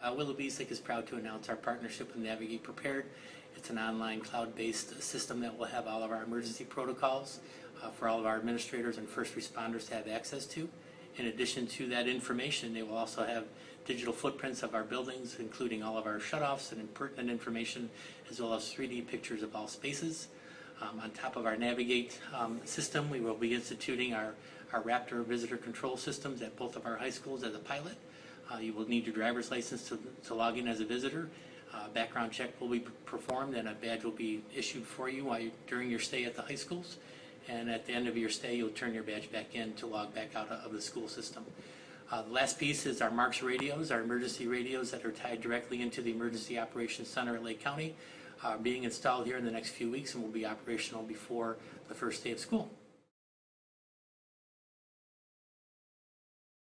Uh, Willoughby-Eastlake is proud to announce our partnership with Navigate Prepared. It's an online cloud-based system that will have all of our emergency protocols uh, for all of our administrators and first responders to have access to. In addition to that information, they will also have digital footprints of our buildings, including all of our shutoffs and pertinent information, as well as 3D pictures of all spaces. Um, On top of our Navigate um, system, we will be instituting our our Raptor visitor control systems at both of our high schools as a pilot. Uh, You will need your driver's license to to log in as a visitor. Uh, Background check will be performed and a badge will be issued for you while you- during your stay at the high schools. And at the end of your stay, you'll turn your badge back in to log back out of the school system. Uh, The last piece is our MARCS radios, our emergency radios that are tied directly into the Emergency Operations Center at Lake County, are being installed here in the next few weeks and will be operational before the first day of school.